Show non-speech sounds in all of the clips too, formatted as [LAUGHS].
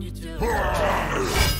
You too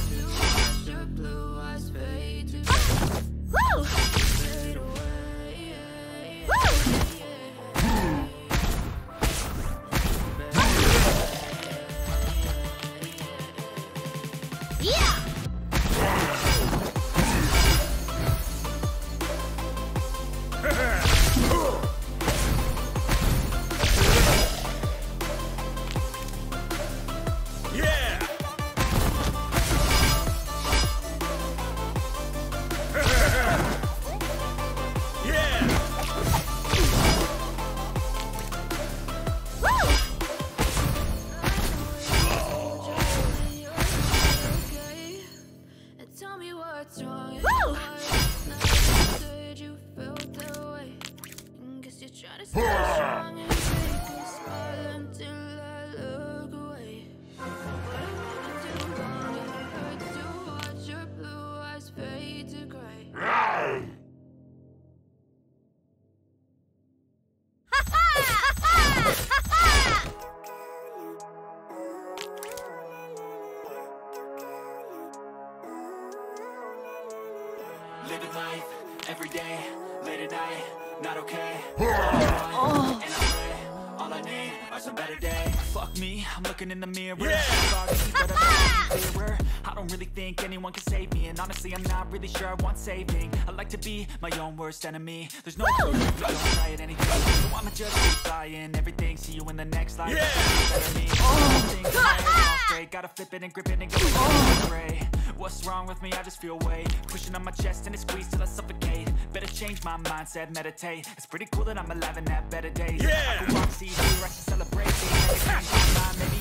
looking in the mirror. Yeah. I'm making it clearer. I don't really think anyone can save me, and honestly, I'm not really sure I want saving. I like to be my own worst enemy. There's no proof, if you don't try it anything. So I'ma just keep trying everything. See you in the next life. Yeah. Better me. Things in my head all straight. Gotta flip it and grip it and go oh. gray. What's wrong with me? I just feel weight pushing on my chest and it squeezes till I suffocate. Better change my mindset, meditate. It's pretty cool that I'm alive and have better days. Yeah. I can walk, see, hear, I should celebrate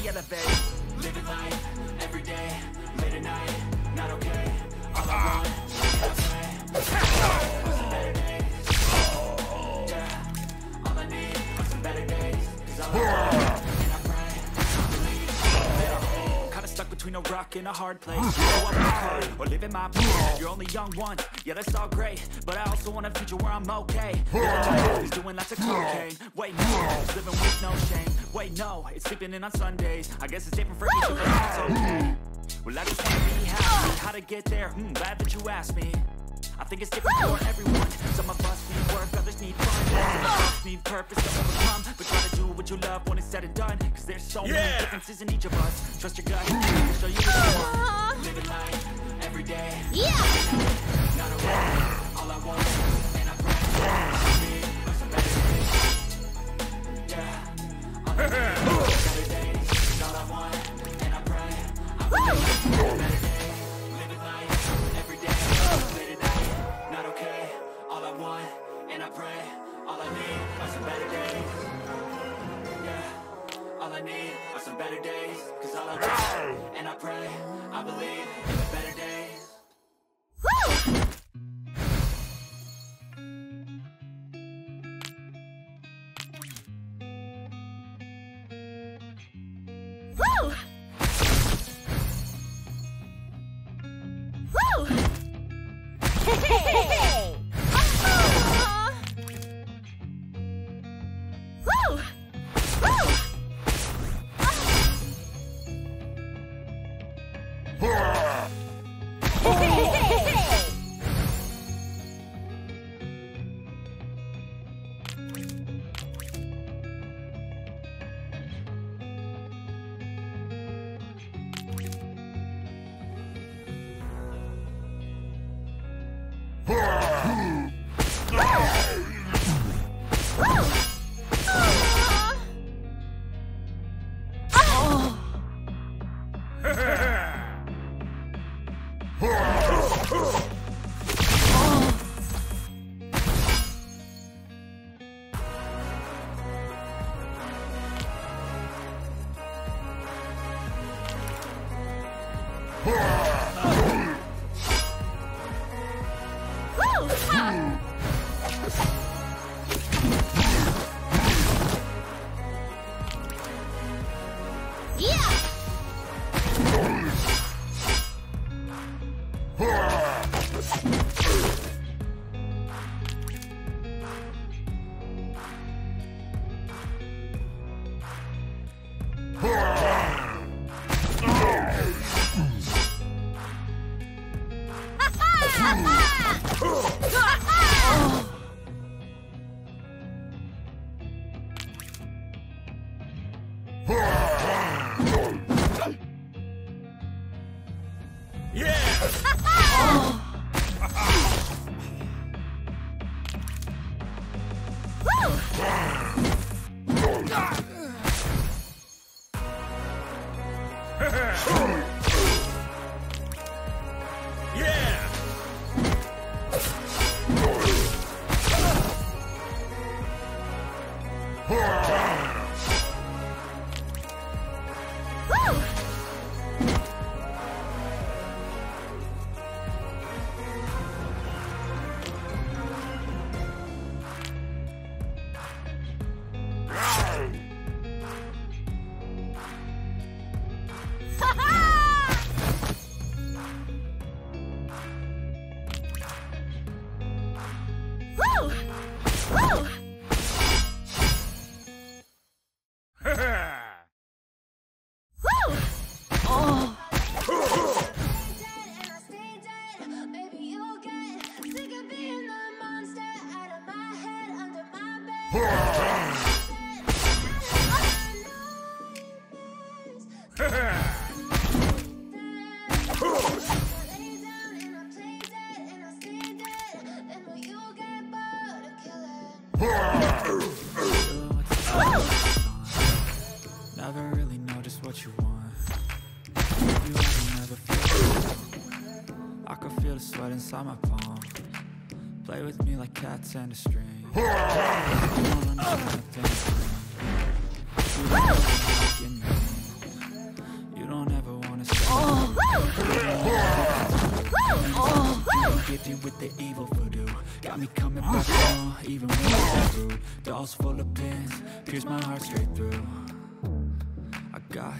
elevate. out. Living life, every day, late at night, not okay. All I want, all I need are some better days. In a hard place. Grow up hood or live in my place You're only young one, yeah that's all great. But I also want a future where I'm okay. Yeah, he's doing lots of cocaine. Wait, no, living with no shame. Wait, no, it's sleeping in on Sundays. I guess it's different for each of us, Well, I just wanna be happy. How to get there? Hmm, glad that you asked me I think it's different for everyone. Some of us need work, others need fun. Some of us need purpose to overcome. But try to do what you love when it's said and done. Cause there's so many differences in each of us. Trust your gut, it'll show you what you want. Living life, every day. Yeah! Not a way, all I want And I pray. For me, for some better days Yeah, all I need is better days All I want, and I pray want, and I pray. All I need are some better days. Yeah, all I need are some better days. Cause all I want, and I pray I believe in the better days Ah!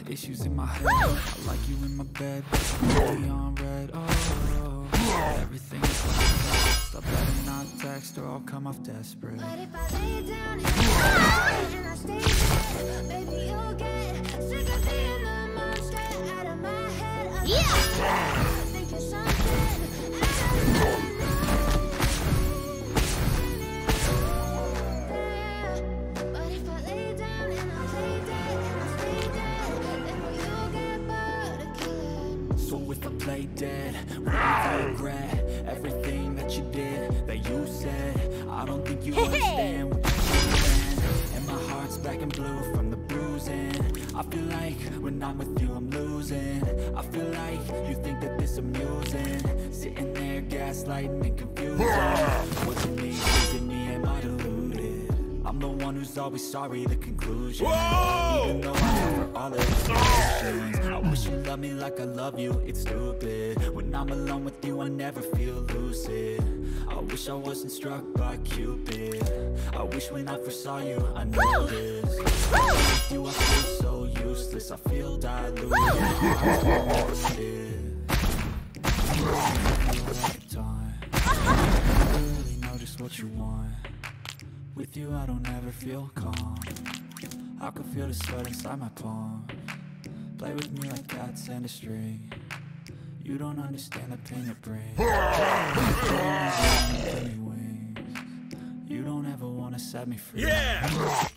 Issues in my head. I like you in my bed. Always sorry, the conclusion. Even though I offer all of the solutions. I wish you loved me like I love you, it's stupid. When I'm alone with you, I never feel lucid. I wish I wasn't struck by Cupid. I wish when I first saw you, I knew this. With you, I feel so useless, I feel diluted. I lost. Time. I really know just what you want. With you, I don't ever feel calm. I can feel the sweat inside my palm. Play with me like cats and a string. You don't understand the pain it brings. You don't ever wanna set me free. Yeah!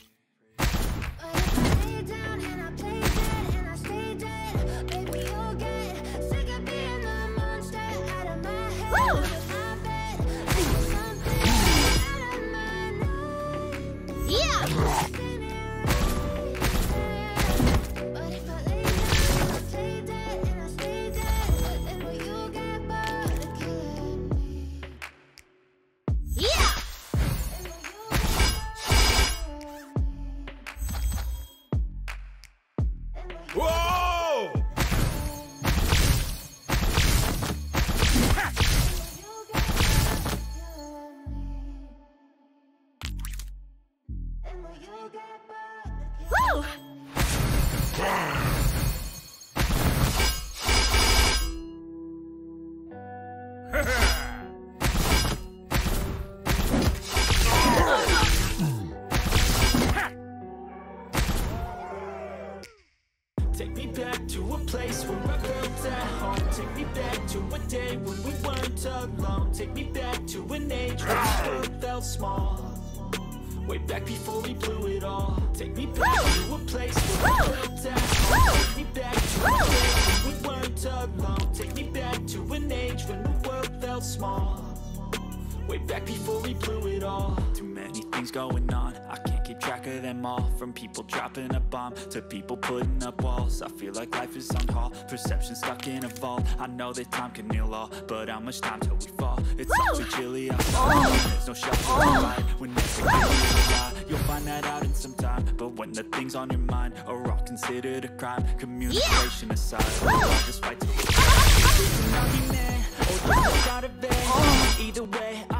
To people putting up walls. I feel like life is on hold. Perception stuck in a vault. I know that time can heal all, but how much time till we fall? It's all too chilly outside. There's no shelter to hide. When a lie, you'll find that out in some time. But when the things on your mind are all considered a crime, communication aside, we'll just fight till it's an argument or just out of bed. Oh. Either way, I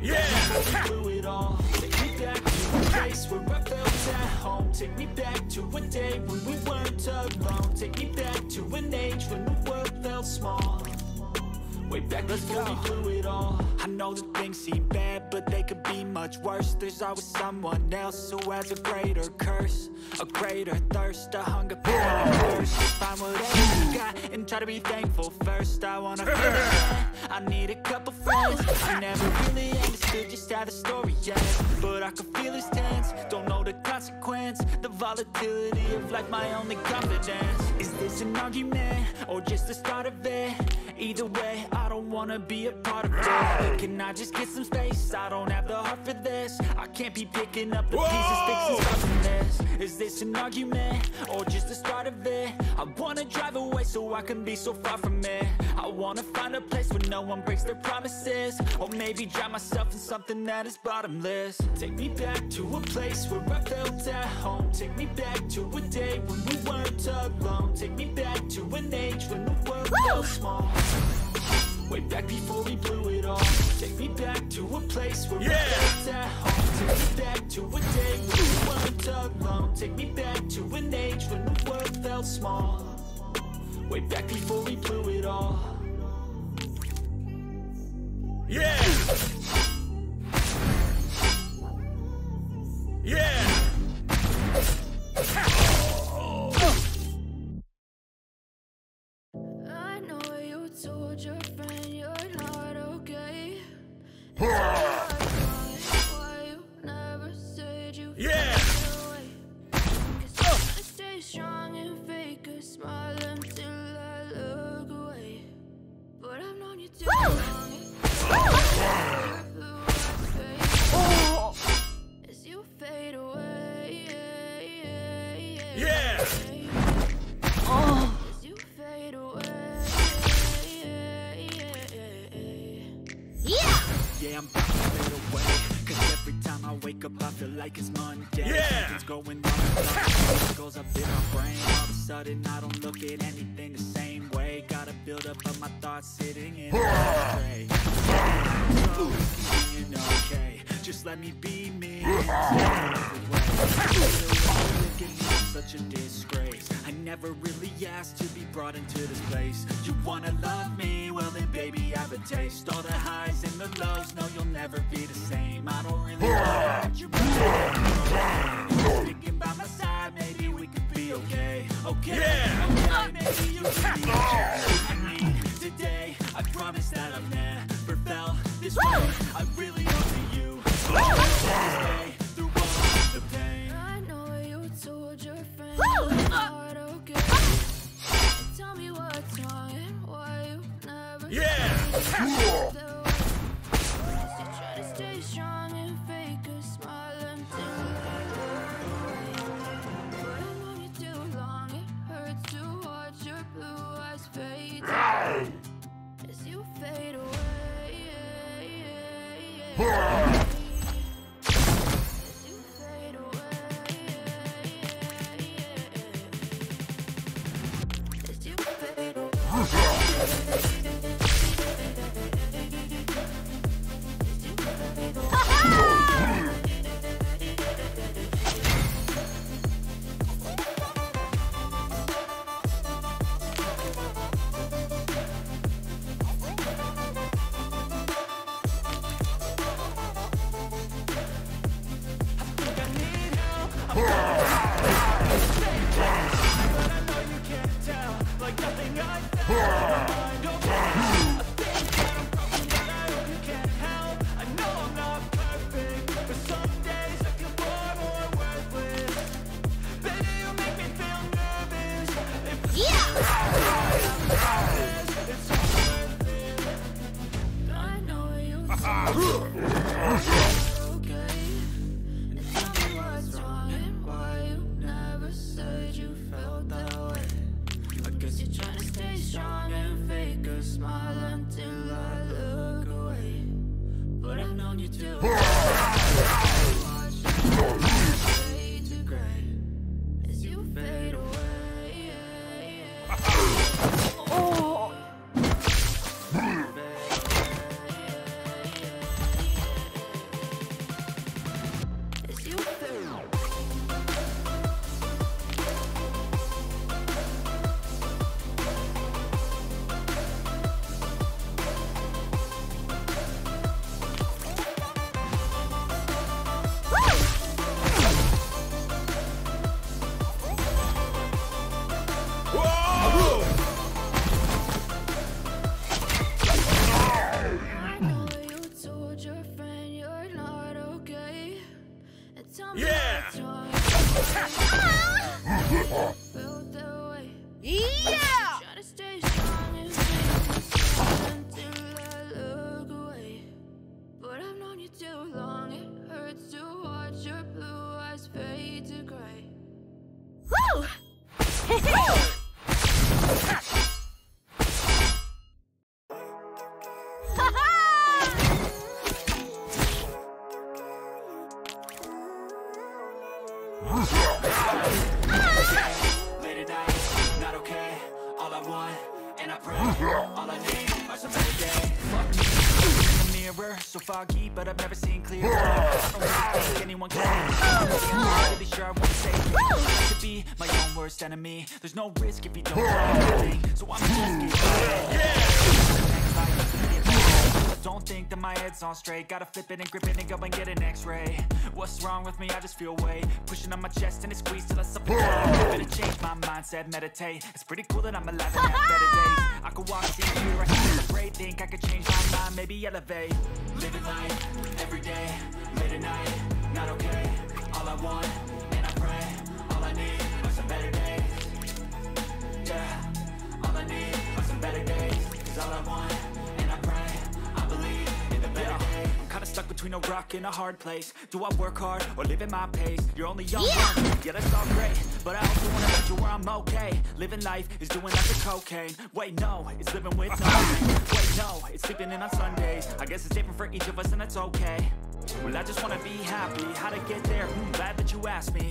Yeah take me back to a place where I felt at home. Take me back to a day when we weren't alone. Take me back to an age when the world felt small way back. Let's before go. we blew it all. I know that things seem bad, but they could be much worse. There's always someone else who has a greater curse A greater thirst, a hunger for worse find whatever you got and try to be thankful first I wanna feel [LAUGHS] I need a couple friends I never really understood just how the story ends But I can feel his tense, don't know the consequence The volatility of life, my only confidence. Is this an argument, or just the start of it? Either way, I I don't wanna be a part of that Can I just get some space? I don't have the heart for this I can't be picking up the Whoa! pieces Fixing stuff from this Is this an argument? Or just the start of it? I wanna drive away so I can be so far from it I wanna find a place where no one breaks their promises Or maybe drown myself in something that is bottomless Take me back to a place where I felt at home Take me back to a day when we weren't alone Take me back to an age when the world Woo! felt small Way back before we blew it all. Take me back to a place where yeah. I at home. Take me back to a day when we weren't alone. Take me back to an age when the world felt small. Way back before we blew it all. Yeah! Ah! But I've never seen clear. Anyone can. I'm really sure I want to say to be my own worst enemy. There's no risk if you don't so I'm just getting don't think that my head's on straight. Gotta flip it and grip it and go and get an x-ray. What's wrong with me? I just feel weight. Pushing on my chest and it squeezes till I suffocate. Better change my mindset, meditate. It's pretty cool that I'm alive and have better days. I could walk in here, I can celebrate Think I could change my mind, maybe elevate. Living life, every day, late at night Not okay, all I want, and I pray All I need are some better days. Yeah, all I need are some better days. Cause all I want, kinda stuck between a rock and a hard place. Do I work hard or live at my pace? You're only young, Yeah. yeah that's all great. But I also wanna make sure where I'm okay. Living life is doing like of cocaine. Wait no, it's living with no. Wait no, it's sleeping in on Sundays. I guess it's different for each of us and that's okay. Well I just wanna be happy, how to get there, hmm, glad that you asked me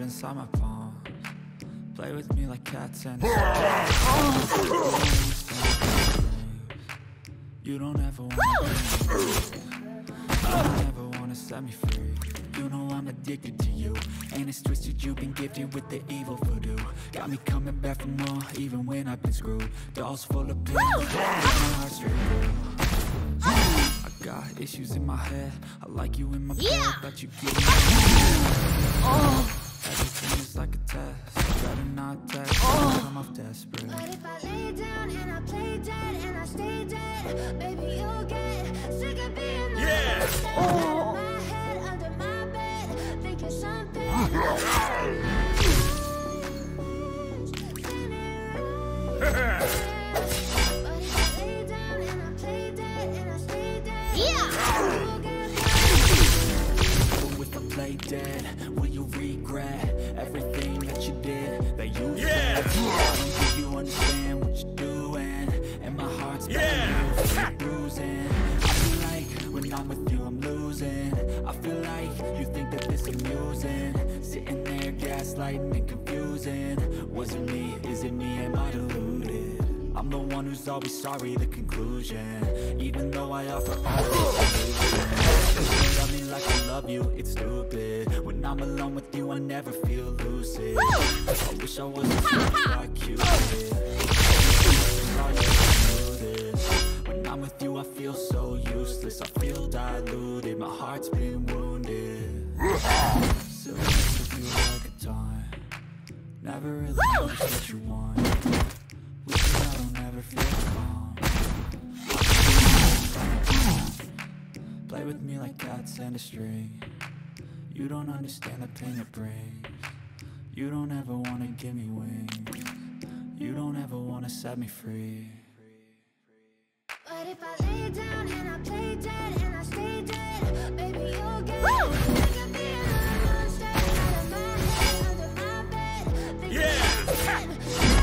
can feel the sweat inside my palms. Play with me like cats and You don't ever wanna You don't ever wanna set me free. You know I'm addicted to you And it's twisted, you've been gifted with the evil voodoo. Got me coming back for more, even when I've been screwed. Dolls full of pills, my heart straight I got issues in my head. I like you in my bed, Yeah. but you give me Everything is like a test better not text, oh. I'm off desperate But if I lay down and I play dead and I stay dead, baby, you'll get sick of being the Yeah. monster out oh. my head, under my bed. Think you're something. [LAUGHS] The always sorry, the conclusion. Even though I offer all the solutions You love me like I love you, it's stupid. When I'm alone with you, I never feel lucid. I wish I was a like cats and string. You don't understand the pain it brings. You don't ever wanna give me wings. You don't ever wanna set me free. But if I lay down and I play dead and I stay dead, baby, you'll get sick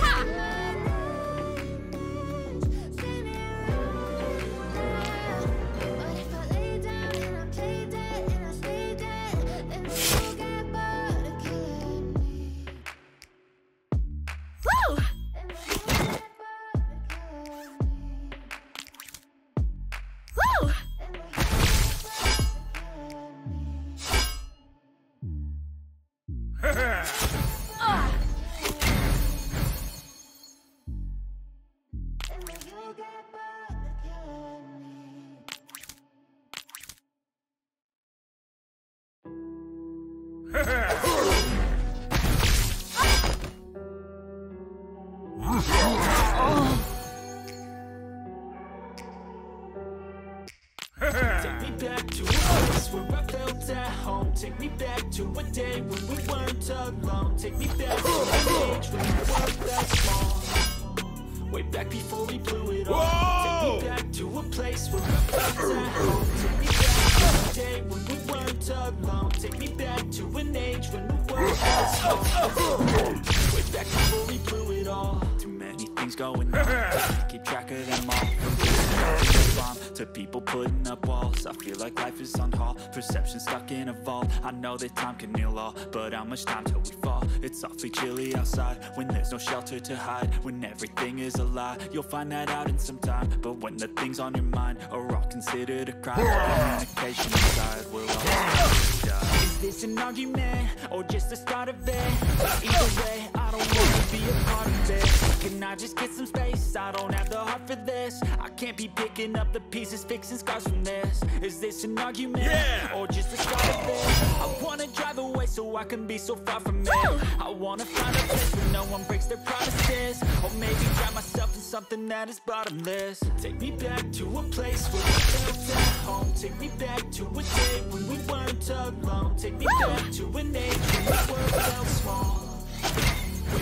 know that time can heal all, but how much time till we fall? It's awfully chilly outside when there's no shelter to hide. When everything is a lie, you'll find that out in some time. But when the things on your mind are all considered a crime, communication inside will always die. Is this an argument or just the start of it? Either way, I don't wanna be a part of it. Can I just get some space? I don't have the heart for this. I can't be picking up the pieces, fixing scars from this. Is this an argument Yeah. or just the start of it? I wanna drive away so I can be so far from it. I wanna find a place where no one breaks their promises, or maybe drown myself in something that is bottomless. Take me back to a place where I felt at home. Take me back to a day when we weren't alone Take me back to an age when the world felt small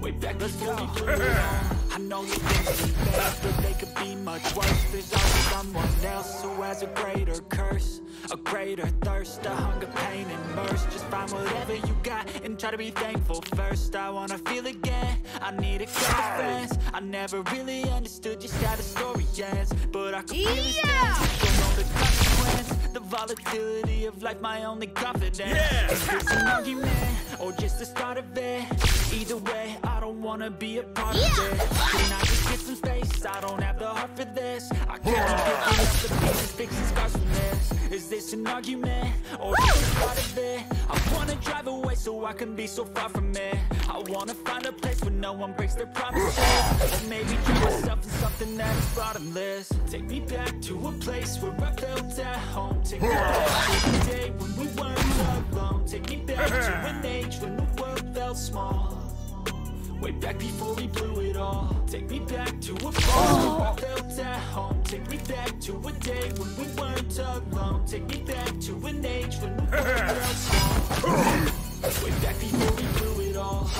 Way back. Before we blew it all I know that things ain't bad, but they could be much worse. There's always someone else who has a greater curse A greater thirst, a hunger, pain, and mercy. Just find whatever you got and try to be thankful first. I wanna feel again, I need a couple friends I never really understood just how the story ends But I can feel it Yeah! stands, don't know the consequence The volatility of life, my only confidence. Yeah! Is this an argument, or just the start of it? Either way, I don't wanna be a part of it. Can I just get some space? I don't have the heart for this. I can't keep picking up the pieces, fixing scars from this Is this an argument, or just the start of it? I wanna drive away so I can be so far from it. I wanna find a place where no one breaks their promises. Or maybe drown myself in something that is bottomless. Take me back to a place where I felt at home Take me back to the day when we weren't alone Take me back to an age when the world felt small Way back before we blew it all Take me back to a place where I felt at home Take me back to a day when we weren't alone Take me back to an age when the world felt small Way back before we blew it all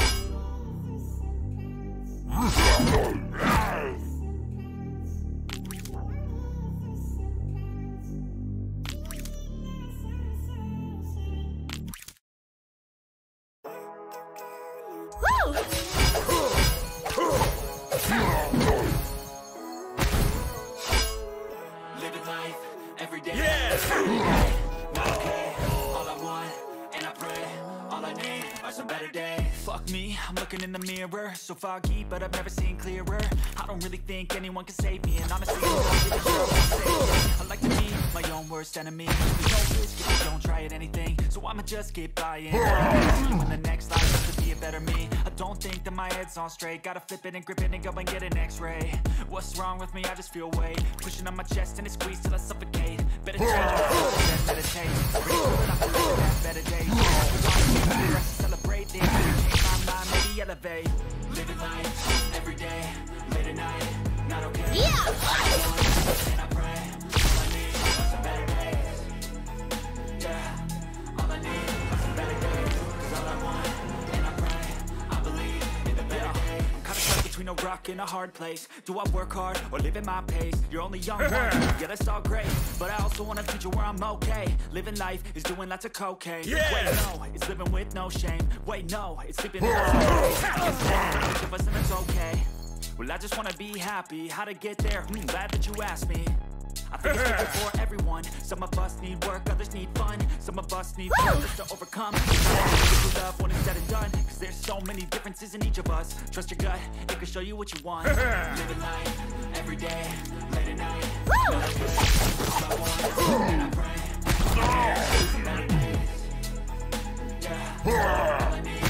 foggy, but I've never seen clearer. I don't really think anyone can save me, and honestly. I like to be my own worst enemy. There's risk if you don't try at anything, so I'ma just keep buying. In the next life, to be a better me. I don't think that my head's on straight. Gotta flip it and grip it and go and get an X-ray. What's wrong with me? I just feel weight pushing on my chest and it squeezes till I suffocate. Better change meditate. Better days. We wanna be rest to celebrate things. Change my mind, maybe elevate. Living life every day, late at night, not okay. Yeah! Between a rock and a hard place. Do I work hard or live at my pace? You're only young [LAUGHS] once, yeah, that's all great. But I also want a future where I'm okay. Living life is doing lots of cocaine. Yeah. Wait, no, it's living with no shame. Wait, no, it's sleeping in a Each of us and it's okay. Well, I just wanna be happy. How to get there? Hmm, glad that you asked me. I think it's different for everyone. Some of us need work, others need fun. Some of us need purpose to overcome. True love when it's said and done. Cause there's so many differences in each of us. Trust your gut, it can show you what you want. Living life every day, late at night. All I want, and I pray. Some better days. Yeah.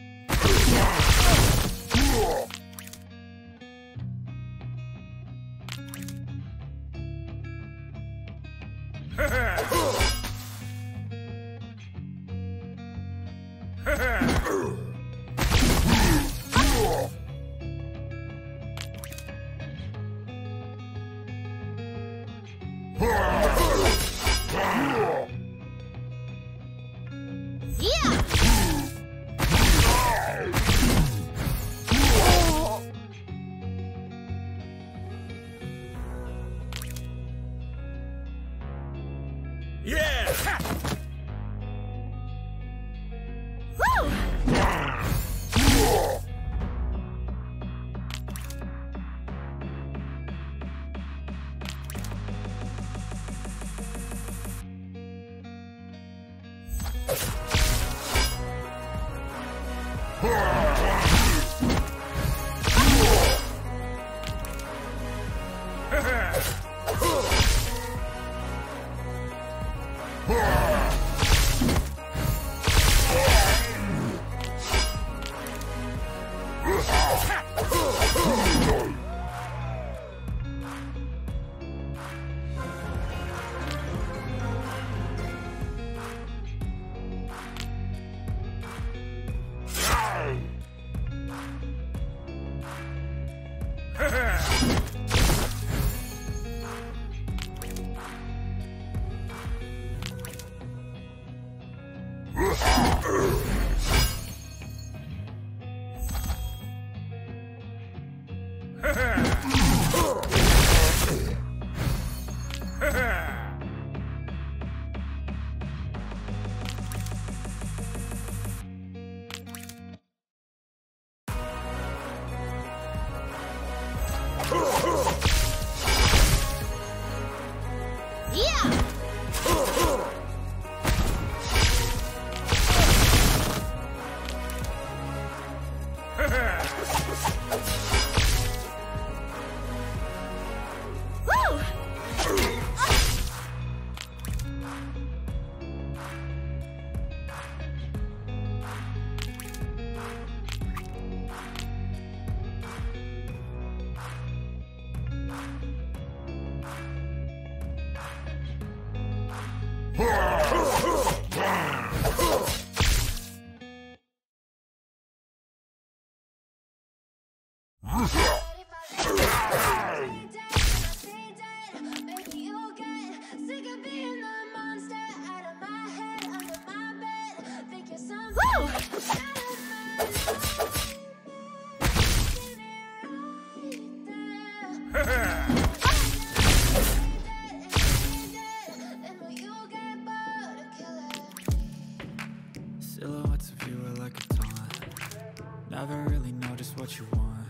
what you want.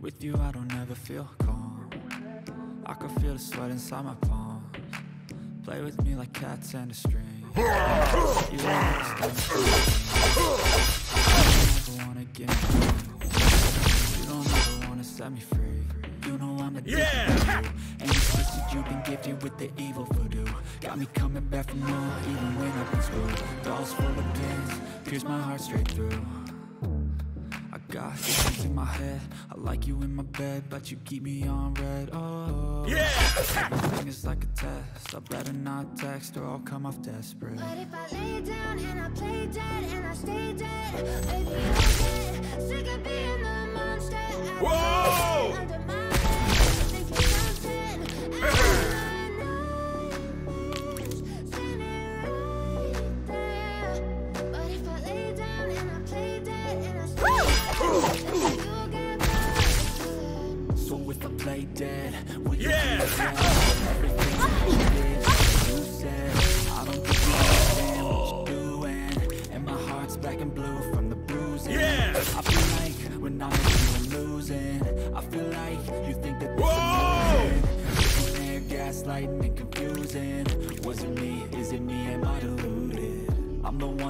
With you I don't ever feel calm. I can feel the sweat inside my palms. Play with me like cats and a string. You don't understand the feeling. You never wanna get me. You don't ever wanna set me free. You know I'm addicted Yeah! to you And it's twisted you've been gifted with the evil voodoo Got me coming back for more even when I've been screwed. Dolls full of pins, pierce my heart straight through I got issues in my head I like you in my bed, but you keep me on red Oh, Yeah! everything is like a test I better not text or I'll come off desperate But if I lay down and I play dead and I stay dead, baby, you'll get sick of being the monster. out of my Whoa!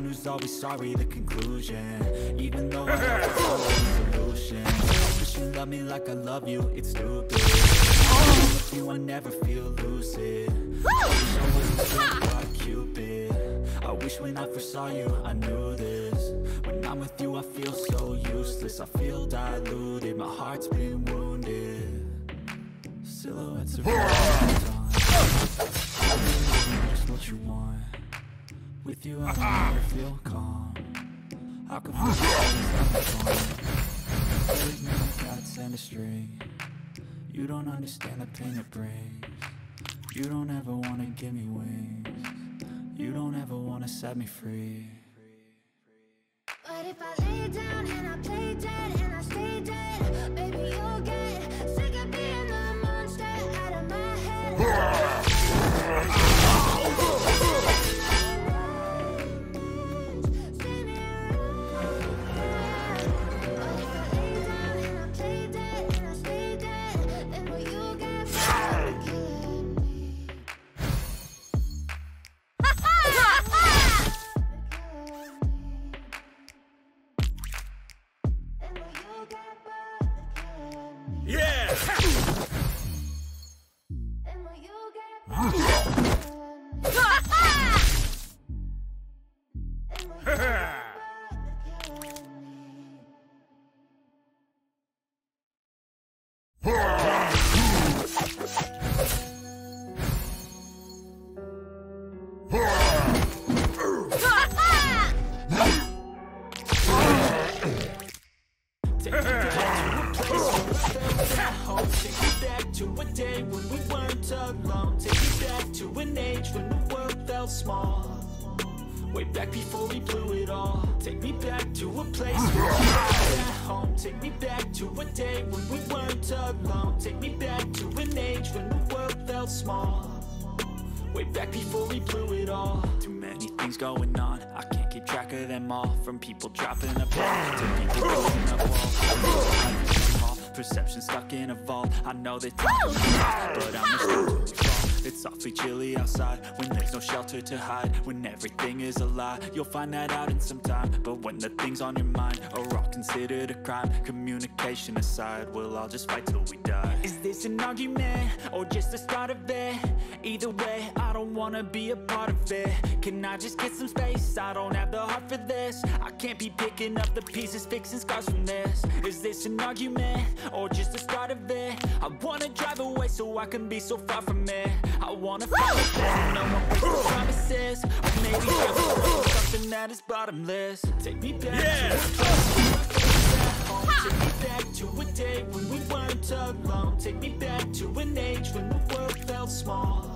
One who's always sorry, the conclusion. Even though I have [LAUGHS] the solution. Wish you love me like I love you, it's stupid. With you, I never feel lucid. I wish I wasn't like Cupid I wish when I first saw you, I knew this. When I'm with you, I feel so useless. I feel diluted, my heart's been wounded. Silhouettes of time Just what you want With you, I don't feel calm. I can feel feelings With me like cats and a string you don't understand the pain it brings. You don't ever wanna give me wings. You don't ever wanna set me free. But if I lay down and I play dead and I stay dead, baby, you'll get sick of being the monster out of my head. day when we weren't alone. Take me back to an age when the world felt small. Way back before we blew it all. Take me back to a place where we were at home. Take me back to a day when we weren't alone. Take me back to an age when the world felt small. Way back before we blew it all. Too many things going on. I can't keep track of them all. From people dropping a bomb To people blowing up walls. Perception stuck in a vault I know that time is short, But I'm still to It's awfully chilly outside When there's no shelter to hide When everything is a lie You'll find that out in some time But when the things on your mind Are all considered a crime Communication aside We'll all just fight till we die Is this an argument? Or just the start of it? Either way, I don't wanna be a part of it Can I just get some space? I don't have the heart for this I can't be picking up the pieces Fixing scars from this Is this an argument? Or just the start of it? I wanna drive away so I can be so far from it. I wanna find a place where no one breaks the promises Or maybe just something that is bottomless. Take me back Yeah. to a place where I felt at home Take me back to a day when we weren't alone. Take me back to an age when the world felt small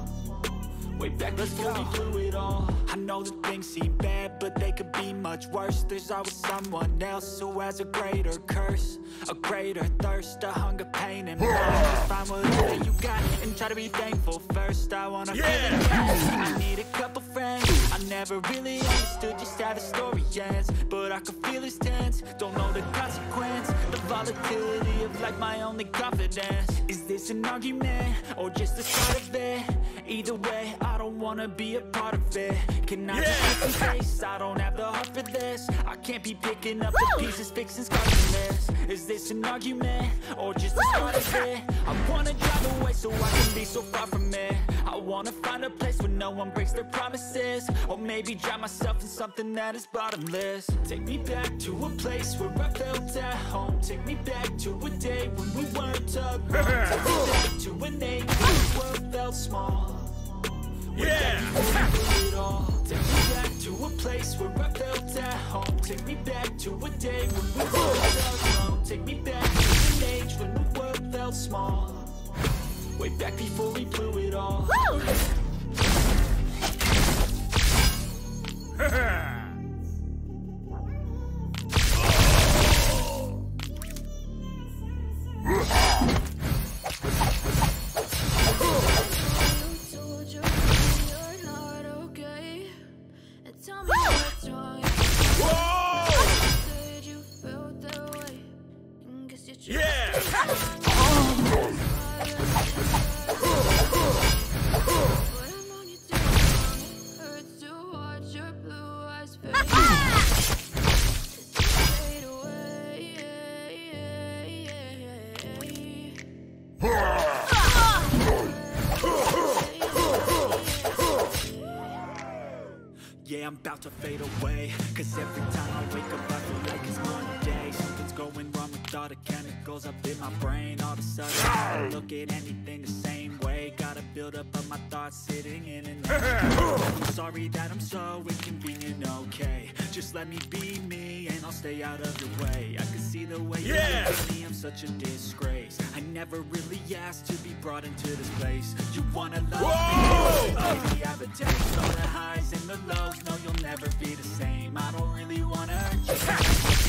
Way back. Before we blew it all. I know that things seem bad, but they could be much worse. There's always someone else who has a greater curse A greater thirst, a hunger, pain, and Just find whatever you got and try to be thankful first. I wanna feel Yeah. it best. I need a couple friends. I never really understood just how the story ends But I can feel it's tense, don't know the consequence The volatility of like my only confidence. Is this an argument, or just the start of it? Either way, I don't wanna be a part of it. Can I just Yeah. get some space? I don't have the heart for this. I can't be picking up the pieces, fixing scars. This Is this an argument, or just the start of it? I wanna drive away so I can be so far from it. I wanna find a place where no one breaks their promises. Or maybe drown myself in something that is bottomless. Take me back to a place where I felt at home. Take me back to a day when we weren't alone [LAUGHS] Take me back to an age when the world felt small Yeah. Take me back to a place where I felt at home. Take me back to a day when we weren't alone. Take me back to an age when the world felt small. Way back before we blew it all. [LAUGHS] You Yeah, I'm about to fade away Cause every time brain All of a sudden. I look at anything the same way. Gotta build up of my thoughts sitting in an [LAUGHS] I'm sorry that I'm so inconvenient, okay. Just let me be me and I'll stay out of your way. I can see the way you Yeah. look at me, I'm such a disgrace. I never really asked to be brought into this place. You wanna love Whoa! me, Maybe have a taste of the highs and the lows. No, you'll never be the same. I don't really wanna hurt you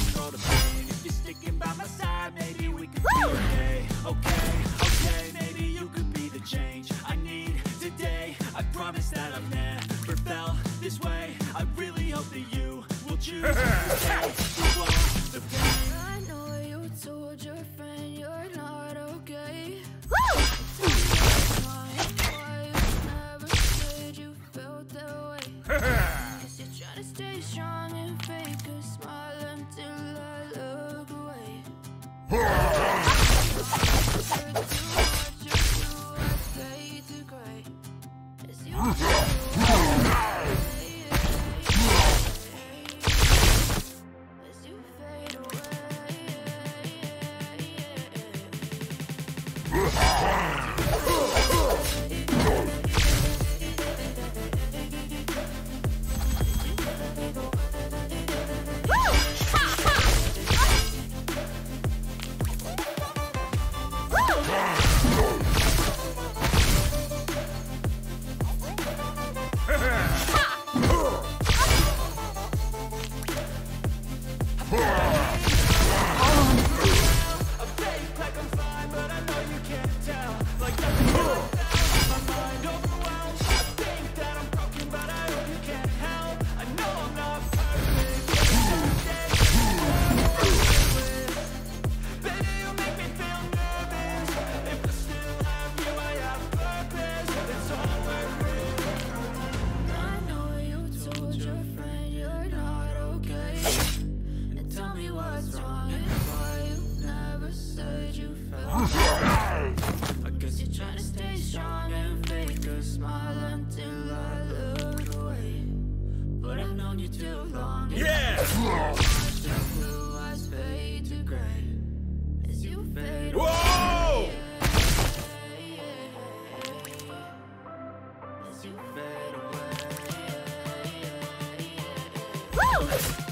Yeah!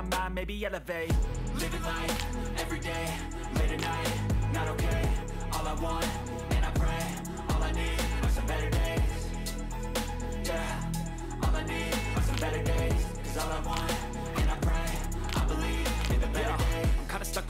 mind, maybe elevate. Living life every day, late at night, not okay. All I want, and I pray, all I need are some better days. Yeah, all I need are some better days. Cause all I want,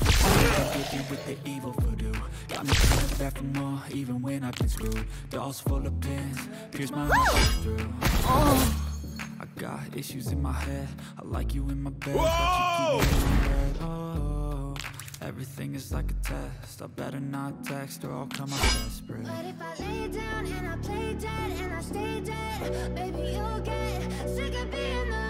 Addicted with the evil voodoo Got me coming back for more even when I've been screwed. Dolls full of pins, pierce my heart through. I got issues in my head, I like you in my bed Whoa! But you keep me in my head, oh Everything is like a test, I better not text or I'll come out desperate. But if I lay down and I play dead and I stay dead, baby, you'll get sick of being the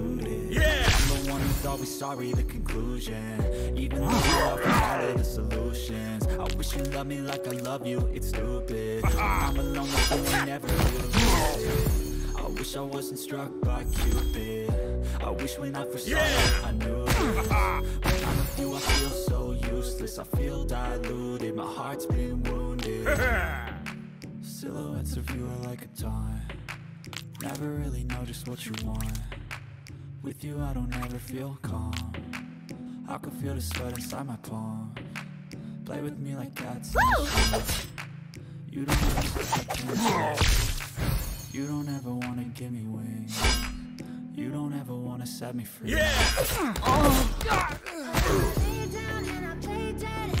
Yeah! I'm the one who's always sorry, the conclusion. Even though you offer all of the solutions. I wish you loved me like I love you, it's stupid. When I'm alone with you, I never feel I wish I wasn't struck by Cupid. I wish when I first saw Yeah! I knew When I'm with you, I feel so useless. I feel diluted, my heart's been wounded. [LAUGHS] Silhouettes of you are like a taunt. Never really know just what you want With you I don't ever feel calm. I can feel the sweat inside my palm. Play with me like cats. You don't ever You don't ever wanna give me wings. You don't ever wanna set me free. Yeah! Lay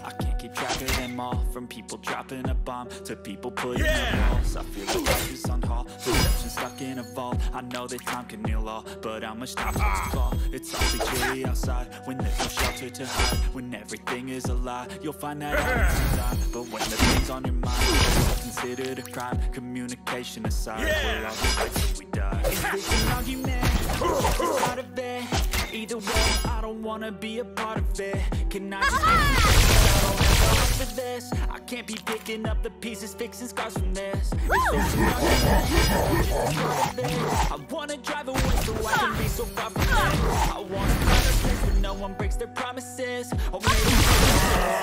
I can't keep track of them all. From people dropping a bomb to people putting Yeah. up walls. I feel like life is on hold. Perception stuck in a vault. I know that time can heal all, but how much time to fall? It's awfully chilly outside when there's no shelter to hide. When everything is a lie, you'll find that out in some time. But when the things on your mind are considered a crime, communication aside, Yeah. we'll all just wait we die. Is this an argument? It's out of it. Either way, I don't wanna be a part of it. Can I just ah! For this I can't be picking up the pieces, fixing scars from this. Is this? I wanna drive away so I can be so far from it I wanna find a place where no one breaks their promises. Or maybe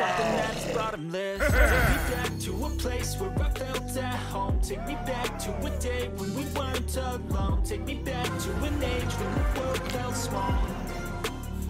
something that's bottomless. Take me back to a place where I felt at home. Take me back to a day when we weren't alone. Take me back to an age when the world felt small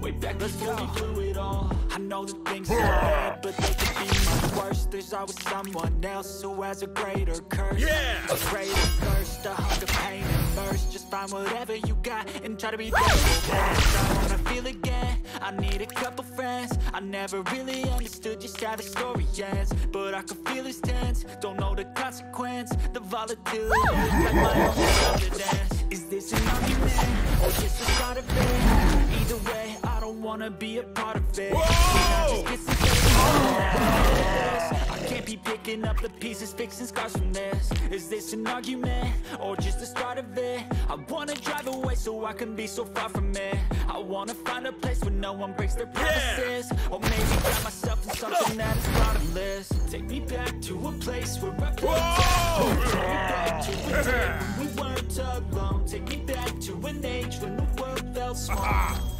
Way back. Let's before we blew it all. I know the things are bad, but they could be much worse There's always someone else who has a greater curse. Yeah! A greater thirst, a hunger, pain, and thirst. Just find whatever you got and try to be thankful I wanna feel again, I need a couple friends. I never really understood just how the story ends But I can feel it's tense, don't know the consequence The volatility is like my own confidence. Is this an argument, or just the start of it? Either way, wanna be a part of it. I just get some I can't be picking up the pieces, fixing scars from this. Is this an argument, or just the start of it? I wanna drive away so I can be so far from it. I wanna find a place where no one breaks their promises. Or maybe find myself in something that is bottomless Take me back to a place where I feel! Take me back to a [LAUGHS] day when we weren't alone. Take me back to an age when the world felt small. Back before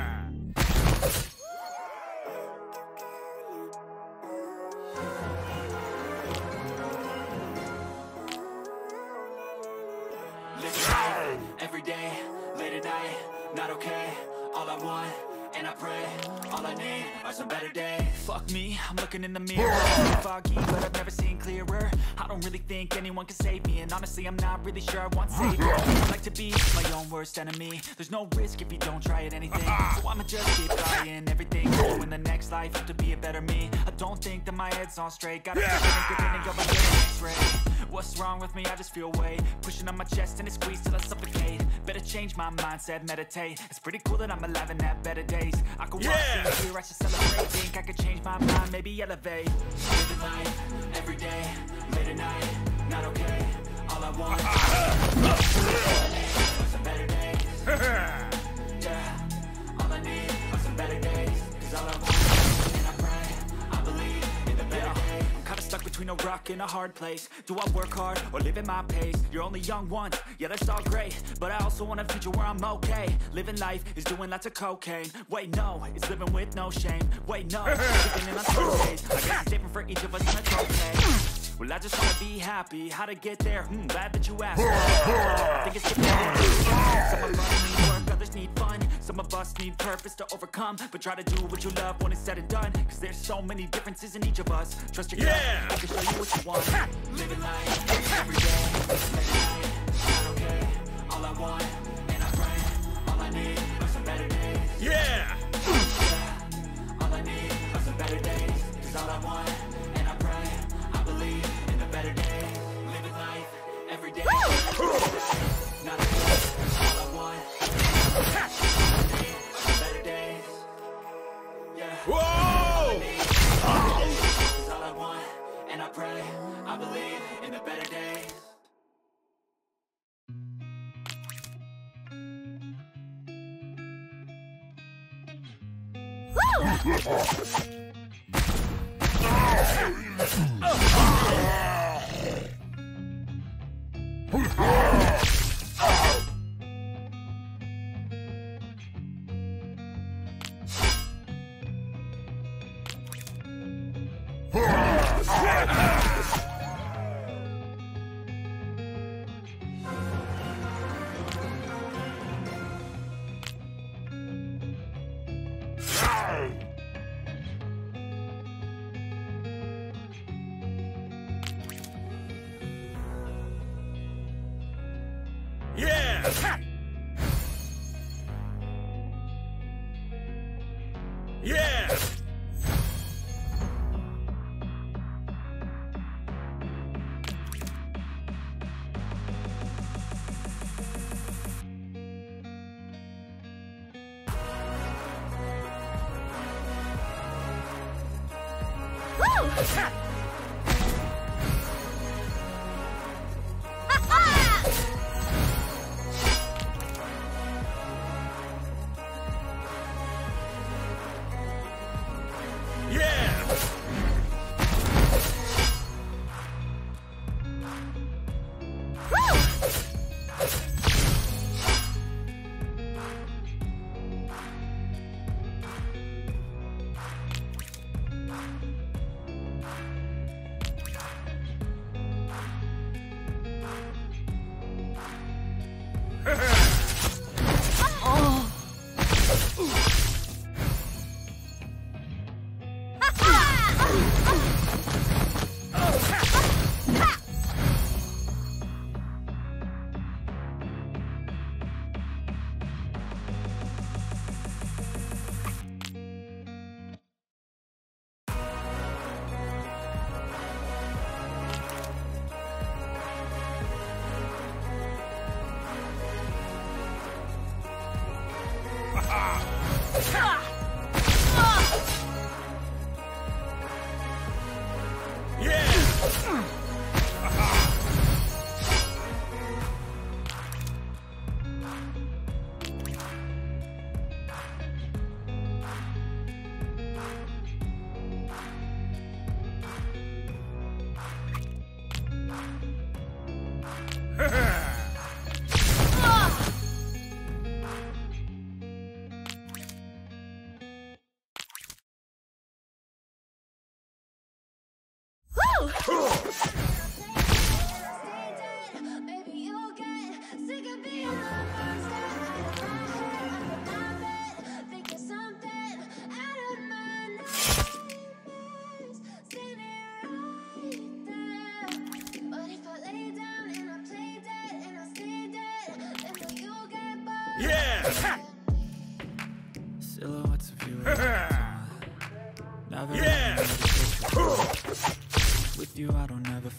me, I'm looking in the mirror. Foggy, but I've never seen clearer. I don't really think anyone can save me, and honestly, I'm not really sure I want savior. I like to be my own worst enemy. There's no risk if you don't try at anything, so I'ma just keep trying everything. So in the next life, have to be a better me. I don't think that my head's on straight. Gotta yeah. think and go and get X-ray. What's wrong with me? I just feel weight Pushing on my chest and it squeezes till I suffocate. Better change my mindset, meditate. It's pretty cool that I'm alive and have better days. I could walk Yeah. in here, I should celebrate. Think I could change my mind, maybe elevate. Living life, every day, late at night Not okay, all I want [LAUGHS] are some better days [LAUGHS] between a rock and a hard place. Do I work hard or live at my pace? You're only young once, yeah that's all great. But I also want a future where I'm okay. Living life is doing lots of cocaine. Wait no, it's living with no shame. Wait no, [LAUGHS] living in my days I guess it's different for each of us and that's okay Well I just wanna be happy, how to get there? Hmm, glad that you asked. I [LAUGHS] think it's different. Some of us need work, others need fun Some of us need purpose to overcome But try to do what you love when it's said and done. Cause there's so many differences in each of us. Trust your gut, Yeah. I can show you what you want. Living life, every day, late at night Not okay, all I want, and I pray All I need are some better days. Yeah! all I need are some better days. Cause all I want, and I pray, I believe in the better days. Living life every day. Whoa! And I pray, I believe in the better days. Yeah! [LAUGHS] Yeah!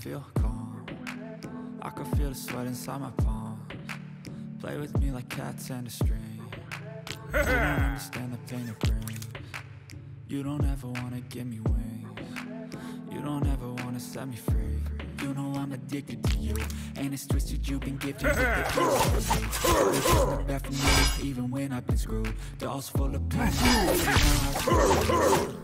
Feel calm. I can feel the sweat inside my palms. Play with me like cats and a string. You don't [LAUGHS] understand the pain it brings. You don't ever wanna give me wings. You don't ever wanna set me free. You know I'm addicted to you, and it's twisted. You've been gifted with the [LAUGHS] bad for me, even when I've been screwed. Dolls full of pain. [LAUGHS]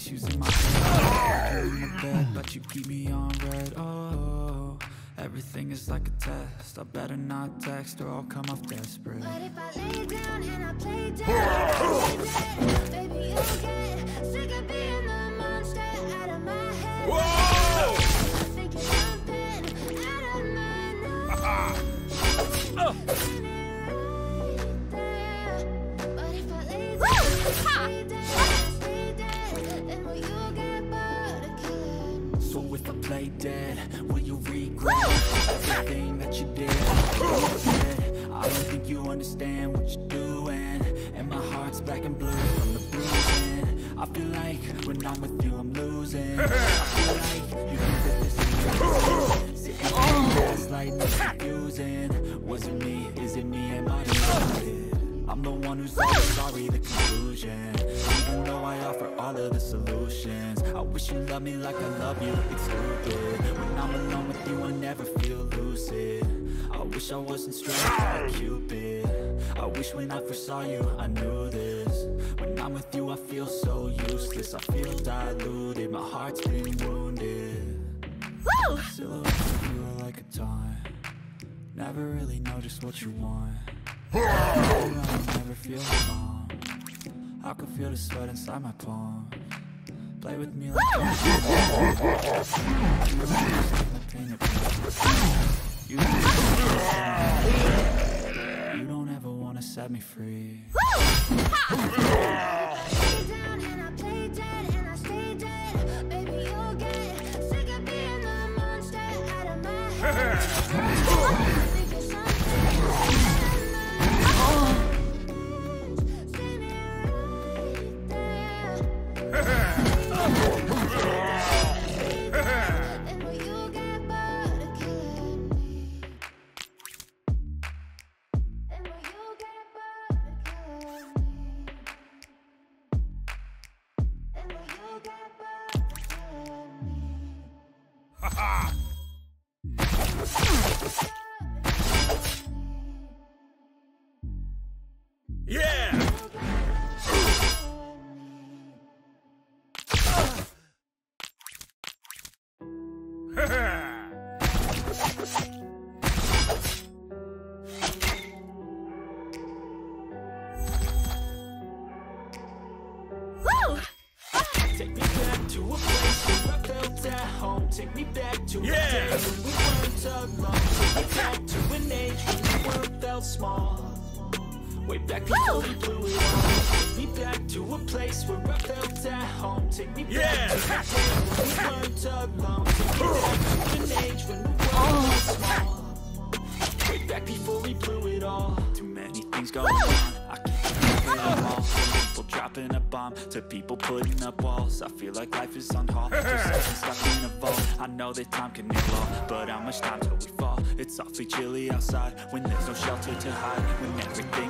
Issues in my head, in my bed, but you keep me on red. Oh, everything is like a test. I better not text or I'll come off desperate. But if I lay down and I play dead, love you, it's stupid. When I'm alone with you, I never feel lucid. I wish I wasn't stressed like Cupid. I wish when I first saw you, I knew this. When I'm with you, I feel so useless. I feel diluted, my heart's been wounded. Silhouettes of you are like a taunt. Never really know just what you want. I never feel calm. I can feel the sweat inside my palms Play with me like you You don't ever wanna set me free putting up walls. I feel like life is on hold. [LAUGHS] Just like stuck in a vault. I know that time can heal all, but how much time till we fall? It's awfully chilly outside when there's no shelter to hide. When everything is a lie,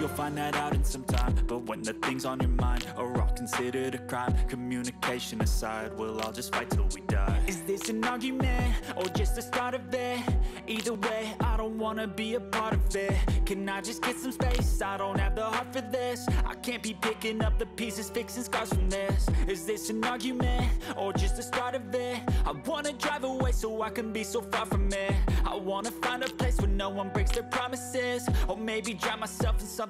you'll find that out in some time. But when the things on your mind are all considered a crime, communication aside, we'll all just fight till we die. Is this an argument or just the start of it? Either way, I don't wanna be a part of it. Can I just get some space? I don't have the heart for this. I can't be picking up the pieces, fixing scars from this. Is this an argument or just the start of it? I wanna drive away so I can be so far from it. I wanna find a place where no one breaks their promises. Or maybe drown myself in something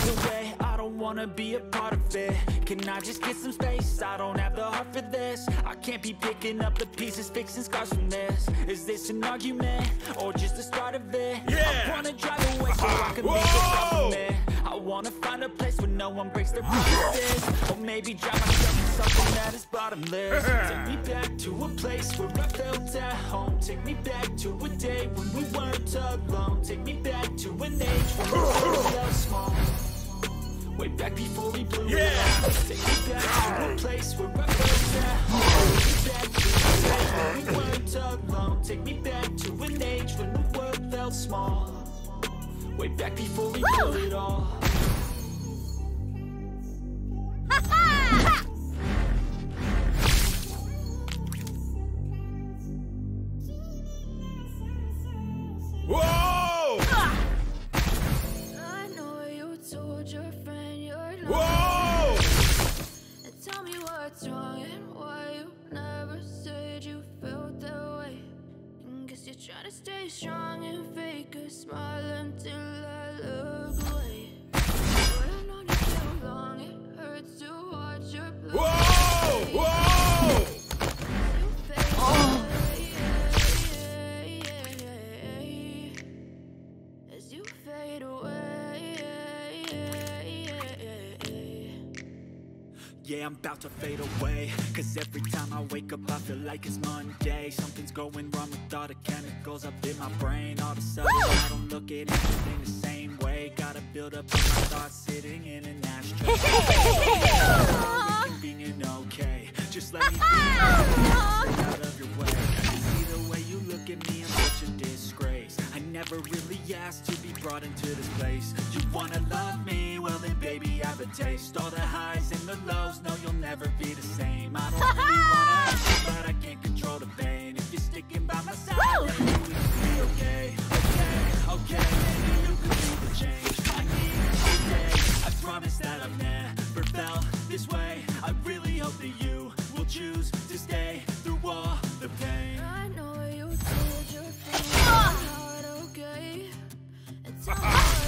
Is this the start of it? Either way, I don't wanna be a part of it Can I just get some space? I don't have the heart for this I can't be picking up the pieces, fixing scars from this Is this an argument? Or just the start of it? Yeah. I wanna drive away so I can far from it I wanna find a place where no one breaks their promises Or maybe drown myself in something that is bottomless [LAUGHS] Take me back to a place where I felt at home Take me back to a day when we weren't alone Take me back to an age when world felt [LAUGHS] small Way back before we blew it Yeah. up. Take me back to a place where I felt at Take me back to a day when we weren't alone. Take me back to an age when the world felt small. Way back before we blew it all. Whoa! Whoa! And tell me what's wrong and why you never said you felt that way. And guess you're trying to stay strong and fake a smile until I look away. But I've known Yeah, I'm about to fade away. Cause every time I wake up I feel like it's Monday. Something's going wrong with all the chemicals up in my brain. All of a sudden I don't look at anything the same way. Gotta build up my thoughts sitting in an ashtray. [LAUGHS] Inconvenient, okay. Just let me [LAUGHS] be out of your way. See the way you look at me, I'm such a disgrace never really asked to be brought into this place. You wanna love me? Well then baby I have a taste. All the highs and the lows, no you'll never be the same. I don't really [LAUGHS] wanna you, but I can't control the pain. If you're sticking by my side, then maybe we can be okay. Okay, okay, maybe you could be the change. I need today. I promise that I've never felt this way. I really hope that you will choose to stay through all Ha ha ha!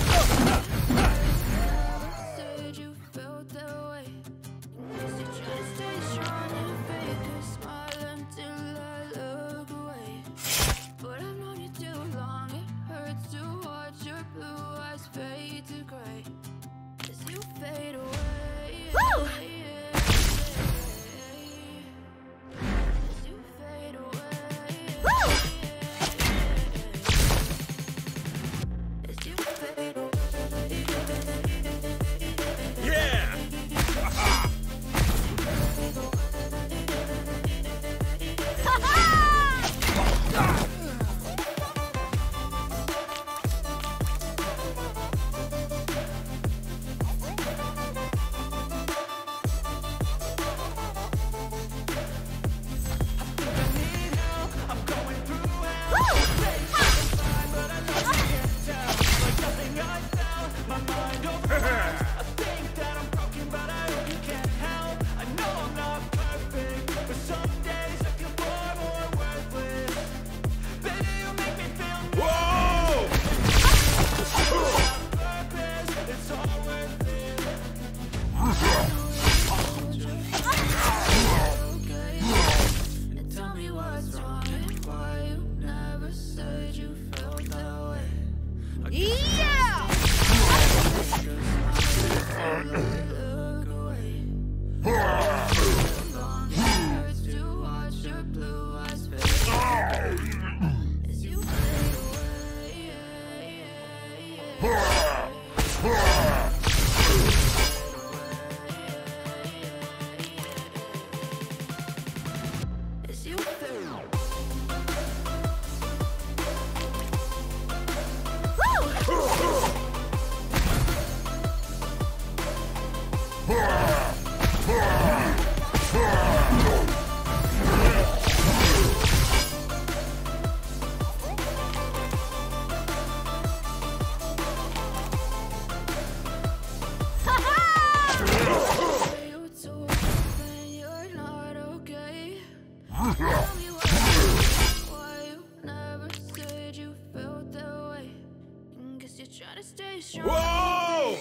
Whoa!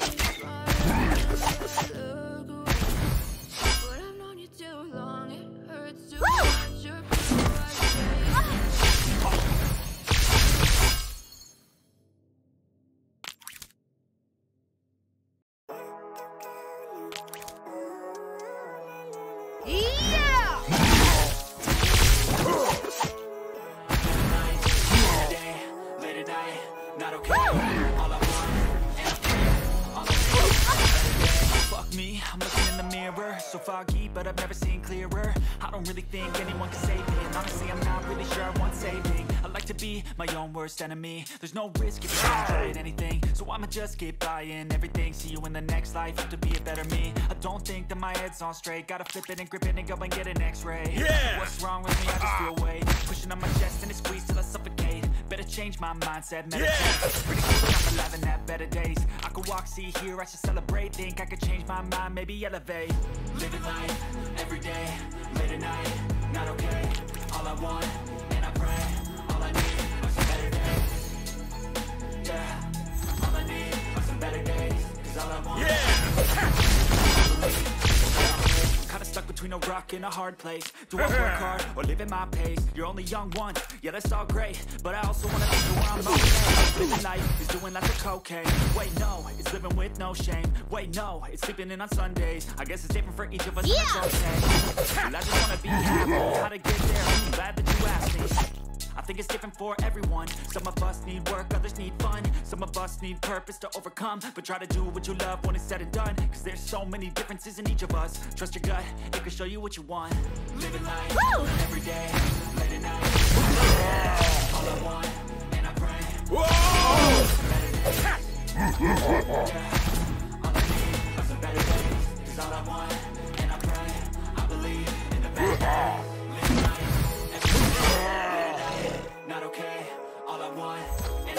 Worst enemy. There's no risk if you're trying anything, so I'ma just keep buying everything. See you in the next life, have to be a better me. I don't think that my head's on straight. Gotta flip it and grip it and go and get an X-ray. Yeah! What's wrong with me? I just feel weight pushing on my chest and it squeezes till I suffocate. Better change my mindset, meditate. Yeah! Pretty cool, I'm alive and have better days. I could walk, see, hear, I should celebrate. Think I could change my mind, maybe elevate. Living life every day, late at night, not okay. All I want, between a rock and a hard place. Do I work [LAUGHS] hard or live at my pace? You're only young once, yeah that's all great. But I also wanna make sure I'm okay Living life is doing lots of cocaine. Wait no, it's living with no shame. Wait no, it's sleeping in on Sundays. I guess it's different for each of us and Yeah. that's okay. Well, I just wanna be happy. How to get there, I'm glad that you asked me I think it's different for everyone. Some of us need work, others need fun. Some of us need purpose to overcome. But try to do what you love when it's said and done. Cause there's so many differences in each of us. Trust your gut, it can show you what you want. Living life, every day, late at night. All I want, and I pray. Whoa! All I need are some better days. Cause all I want, and I pray. I believe in the better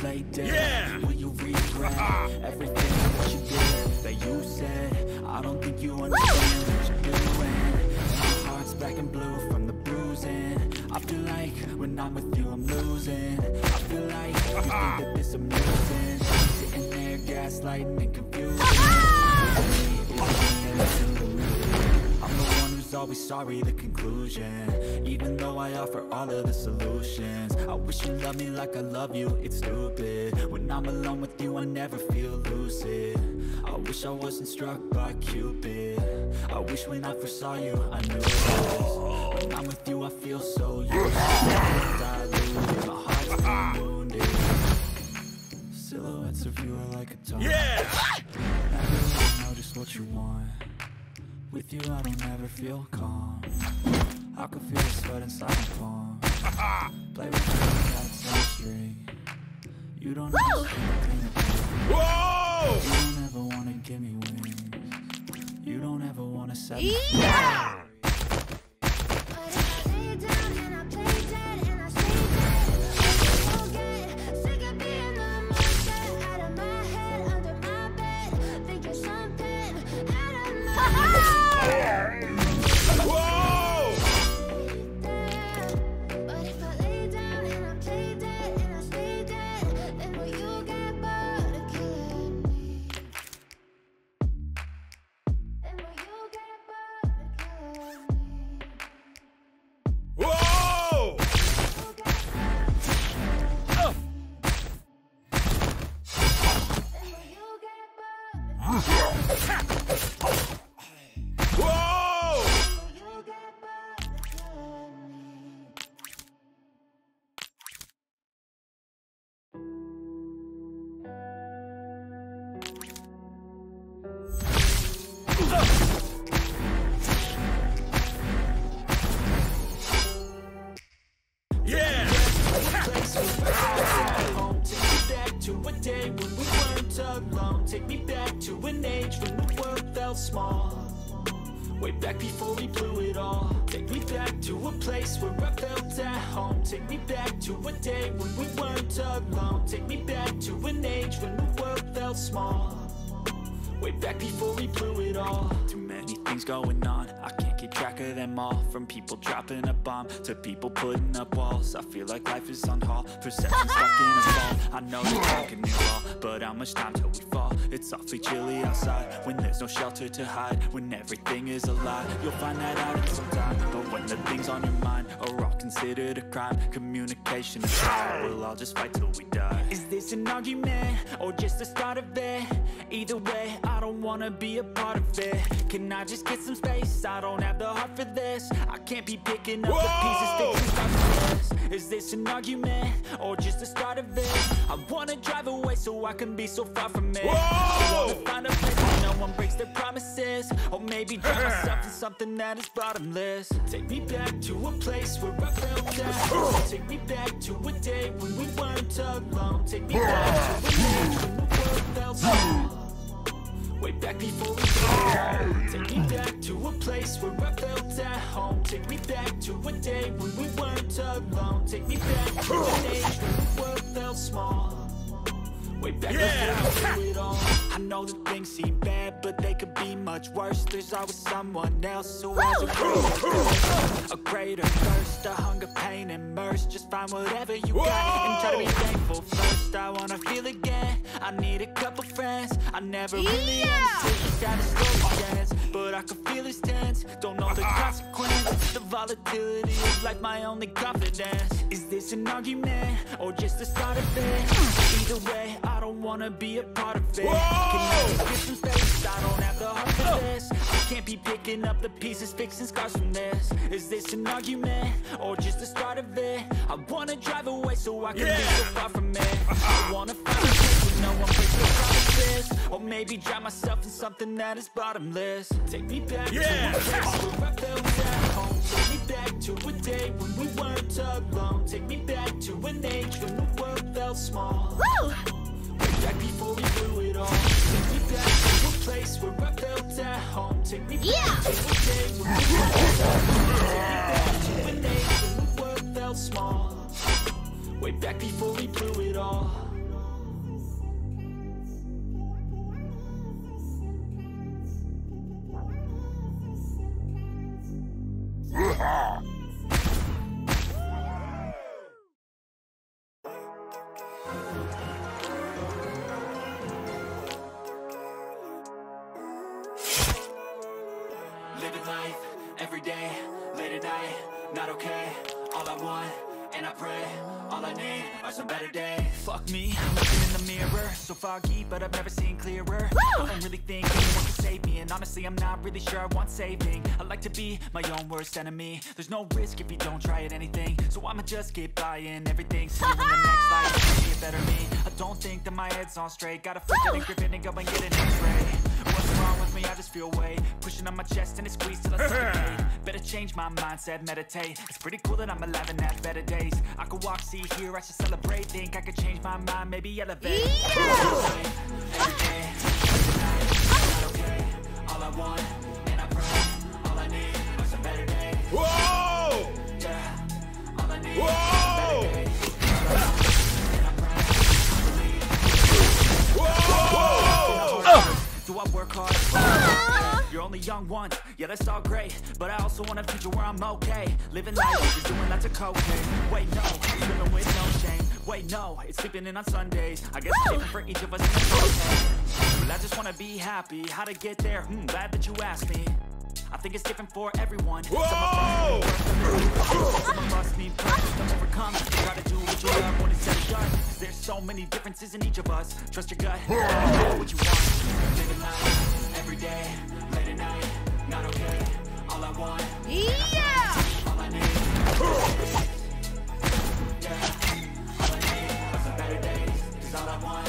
So if dead, Yeah! will you regret everything that you did, that you said? I don't think you understand what you're doing. My heart's black and blue from the bruising. I feel like when I'm with you, I'm losing. I feel like you think uh-huh. that this amusing. Sitting there gaslighting and confusing. Uh-huh. I'm the one who's always sorry, the conclusion. Even though I offer all of the solutions I wish you loved me like I love you, it's stupid. When I'm alone with you, I never feel lucid. I wish I wasn't struck by Cupid. I wish when I first saw you, I knew. This When I'm with you, I feel so useless. Diluted, my heart's been wounded. Silhouettes of you are like a taunt Yeah! Never really know just what you want. With you, I don't ever feel calm. I can feel the sweat inside my palm. Play with you like cats on a string. You don't understand the pain of pain. Whoa! You don't ever wanna give me wings. You don't ever wanna set me free. But small. Way back before we blew it all. Too many things going on. I can't keep track of them all. From people dropping a bomb to people putting up walls. I feel like life is on hold. Perception stuck in a fall. I know you're talking new all, but how much time till we fall? It's awfully chilly outside when there's no shelter to hide. When everything is a lie, you'll find that out in some time. But when the things on your mind are all considered a crime, communication is hard. We'll all just fight till we die. Is this an argument or just the start of it? Either way, I don't wanna be a part of it. Can I just get some space? I don't have the heart for this. I can't be picking up Whoa! the pieces, fixing stuff for this. Is this an argument or just the start of it? I wanna drive away so I can be so far from it. I Whoa! Wanna find a place where no one breaks their promises, or maybe drown [LAUGHS] myself in something that is bottomless. Take me back to a place where I felt at home. Take me back to a day when we weren't alone. Take me back to an age when the world felt small. Way back before we blew Take me back to a place where I felt at home Take me back to a day when we weren't alone Take me back to an age when the world felt small way back yeah. I know the things seem bad, but they could be much worse. There's always someone else who has a, a greater thirst A hunger, pain, and Just find whatever you Whoa. got and try to be thankful first. I wanna feel again, I need a couple friends. I never really yeah. But I can feel his tense Don't know the consequence The volatility of life my only confidence. Is this an argument Or just the start of it? Either way I don't wanna be a part of it. Can get some space I don't have the heart for this. I can't be picking up the pieces Fixing scars from this. Is this an argument Or just the start of it? I wanna drive away so I can be so far from it. I wanna find a place where no one breaks the promises. Or maybe drown myself in something that is bottomless Take me back Yeah. to a place where I felt at home. Take me back to a day when we weren't alone. Take me back to an age when the world felt small. Woo! Back before we blew it all. Take me back to a place where I felt at home. Take me back Yeah. to a day when we weren't alone Take me back to an age when the world felt small. Way back before we blew it all Living and honestly, I'm not really sure I want saving. I like to be my own worst enemy. There's no risk if you don't try at anything, so I'ma just keep buying everything. See you in the next life, be a better me. I don't think that my head's on straight. Gotta flip it and grip it and go and get an X-ray. What's wrong with me? I just feel weight Pushing on my chest and it squeezes till I suffocate [LAUGHS] Better change my mindset, meditate It's pretty cool that I'm alive and have better days I could walk, see, hear, I should celebrate Think I could change my mind, maybe elevate Yeah. Want, and I pray All I need are some better days Whoa! Yeah, all I need Whoa! Whoa! Do I work hard? You're only young once, yeah that's all great But I also want a future where I'm okay Living life is doing lots of cocaine Wait no, living with no shame Wait no, it's sleeping in on Sundays I guess it's different for each of us okay I just wanna be happy, how to get there? Hmm, glad that you asked me. I think it's different for everyone. Some of us Whoa! need work, some need focus, Some of us need purpose to overcome Try to do what you love when it's said and done. 'Cause there's so many differences in each of us. Trust your gut, know what you want. Living life, every day, late at night Not okay, all I want. Yeah! all I need. Yeah, all I need are some better days Is all I want,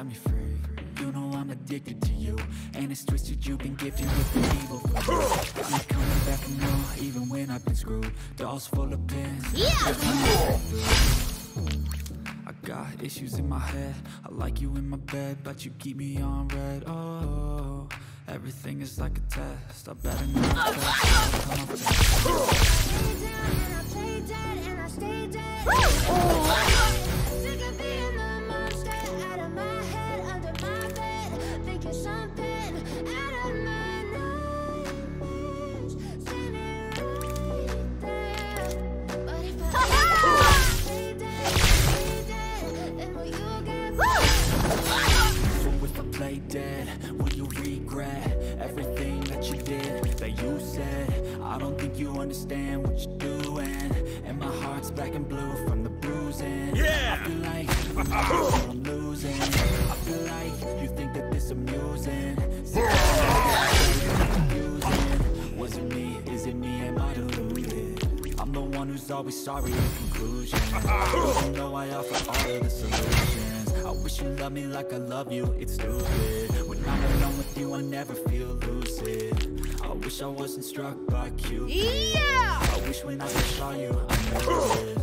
Set me free. You know I'm addicted to you, and it's twisted. You've been gifted with an evil voodoo. I'm coming back for more, even when I've been screwed. Dolls full of pins. Yeah! I got issues in my head. I like you in my bed, but you keep me on red. Oh, everything is like a test. I better not oh, test. Come on, Lay down and I play dead and I stay dead. Sick you think that this amusing. Sick of confusing. Was it me? Is it me? Am I deluded? I'm the one who's always sorry in conclusion. You know I offer all of the solutions. I wish you loved me like I love you. It's stupid. When I'm alone with you, I never feel lucid. I wish I wasn't struck by Cupid. Yeah! I wish when I saw you, I knew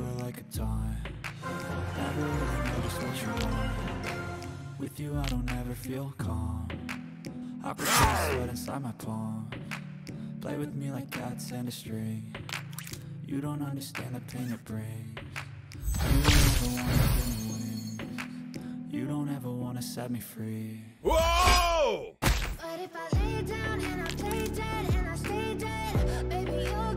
you are like a taunt. Never really notice what you want. With you, I don't ever feel calm. I can feel sweat inside my palm. Play with me like cats and a string. You don't understand the pain it brings. You don't ever wanna give me wings. You don't ever wanna set me free. Whoa! But if I lay down and I play dead and I stay dead, baby,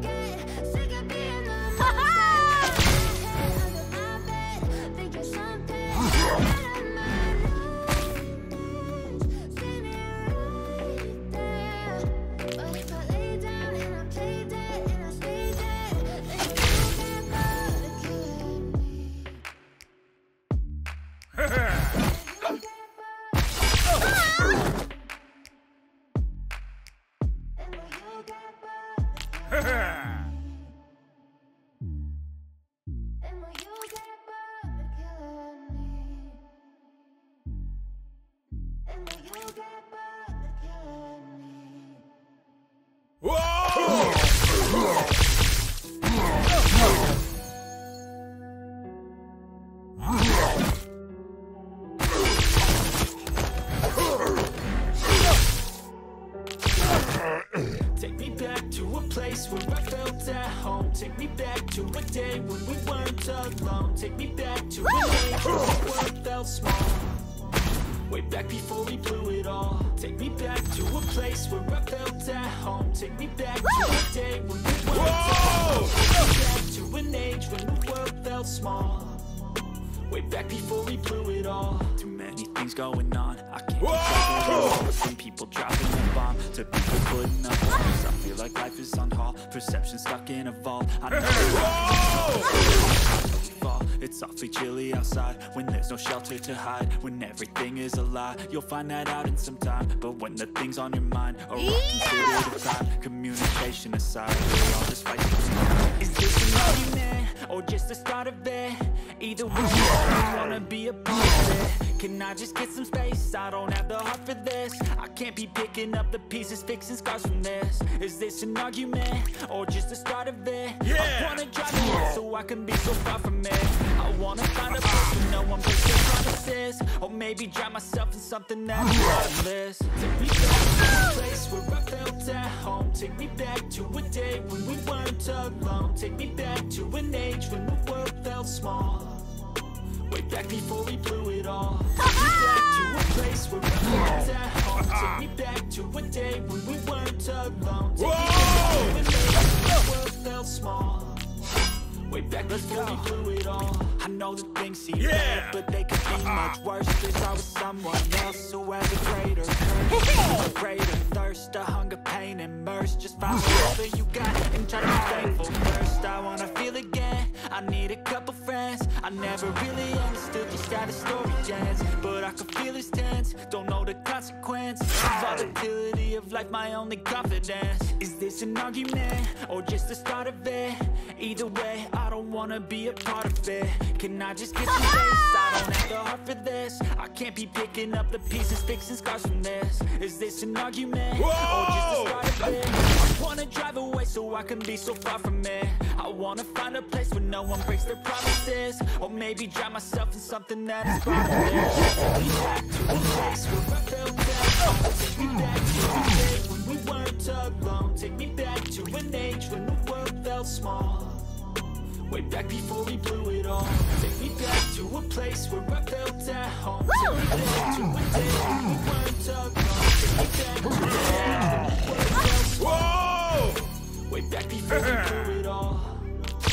no shelter to hide. When everything is a lie, you'll find that out in some time. But when the things on your mind are all considered a crime, communication aside, we all just fight. Is this an argument or just the start of it? Either way, I wanna be a part of it. Can I just get some space? I don't have the heart for this. I can't be picking up the pieces, fixing scars from this. Is this an argument or just the start of it? I wanna drive me nuts so I can be so far from it. I wanna promises, or maybe drown myself in something that's worthless. Take me back to a place where I felt at home. Take me back to a day when we weren't alone. Take me back to an age when the world felt small. Way back before we blew it all. Take me back to a place where I was at home. Take me back to a day when we weren't alone. Take me back to an age when the world felt small Way back. Before we blew it all. I know that things seem Yeah. bad But they could be much worse There's always someone else who has a greater curse A greater thirst, a hunger, pain, and mercy. Just find whatever you got and try to be thankful first. I wanna feel again I need a couple friends. I never really understood just how the story ends But I can feel his tense. Don't know the consequence. Volatility of life, my only confidence. Is this an argument or just the start of it? Either way, I don't wanna be a part of it. Can I just get some space? I don't have the heart for this. I can't be picking up the pieces, fixing scars from this. Is this an argument or just the start of it? I wanna drive away so I can be so far from it. I wanna find a place where no one breaks their promises. Or maybe drown myself in something that is where felt Take me back to day when we weren't alone Take me back to an age when the world felt small Way back before we blew it all Take me back to a place where I felt at home Take me back to a day when we weren't alone Take me back to when the world felt small Way back before we blew it all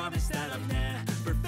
promise that I've never